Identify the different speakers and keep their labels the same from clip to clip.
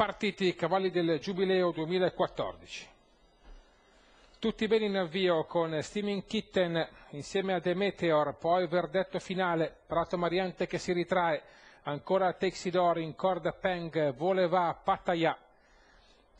Speaker 1: partiti i cavalli del Giubileo 2014. Tutti bene in avvio con Steaming Kitten insieme a Demeteor, poi verdetto finale, Prato Mariante che si ritrae, ancora Texidor in corda Peng, Voleva, Pattaya.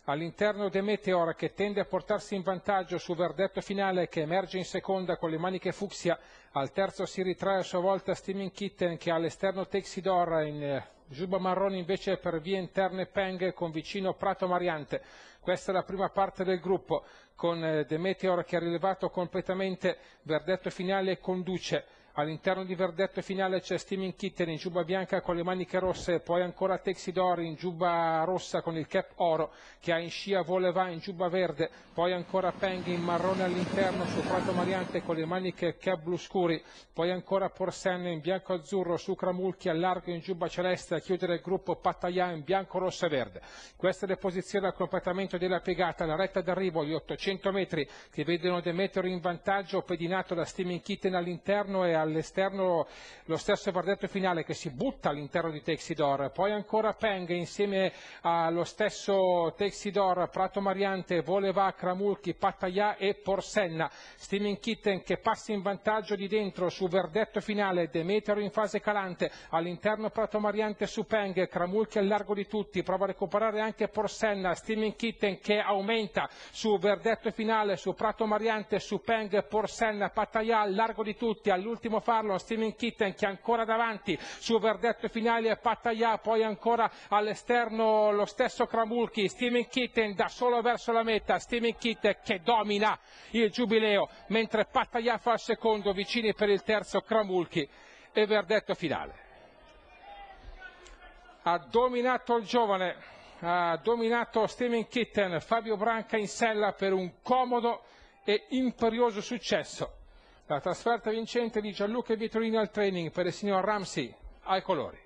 Speaker 1: All'interno Demeteor che tende a portarsi in vantaggio su verdetto finale che emerge in seconda con le maniche fucsia, al terzo si ritrae a sua volta Steaming Kitten che all'esterno Texidor in Giuba Marroni invece per vie interne Peng con vicino Prato Mariante. Questa è la prima parte del gruppo con eh, Demeteor che ha rilevato completamente verdetto finale e conduce. All'interno di verdetto finale c'è Steaming Kitten in giubba bianca con le maniche rosse, poi ancora Texidor in giubba rossa con il cap oro che ha in scia Voleva in giubba verde, poi ancora Peng in marrone all'interno su Prato Mariante con le maniche cap blu scuri, poi ancora Porsen in bianco azzurro su Cramulchi a largo in giubba celeste a chiudere il gruppo Pattaya in bianco rosso e verde. Queste le posizioni al completamento della piegata, la retta d'arrivo, gli 800 metri che vedono Demetrio in vantaggio, pedinato da Steaming Kitten all'interno e all'esterno lo stesso verdetto finale che si butta all'interno di Texidor, poi ancora Peng insieme allo stesso Texidor, Prato Mariante, Voleva, Cramulchi, Pattaya e Porsenna, Steaming Kitten che passa in vantaggio di dentro su verdetto finale, Demetrio in fase calante, all'interno Prato Mariante su Peng, Cramulchi al largo di tutti, prova a recuperare anche Porsenna, Steaming Kitten che aumenta su verdetto finale, su Prato Mariante, su Peng, Porsenna, Pattaya al largo di tutti, all'ultimo ultimo farlo Steven Kitten che è ancora davanti su verdetto finale Pattaya, poi ancora all'esterno lo stesso Kramulki, Steven Kitten da solo verso la meta, Steven Kitten che domina il giubileo, mentre Pattaya fa il secondo, vicini per il terzo Kramulki e verdetto finale. Ha dominato il giovane, ha dominato Steven Kitten, Fabio Branca in sella per un comodo e imperioso successo. La trasferta vincente di Gianluca Vitorini al training per il signor Ramsey ai colori.